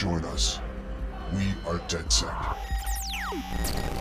Join us. We are DedSec.